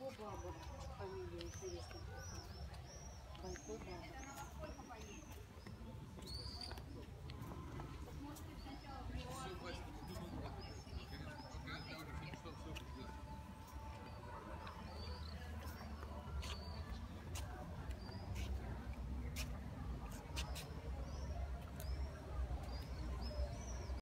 Байко Баба, фамилия интересная. Байко баба.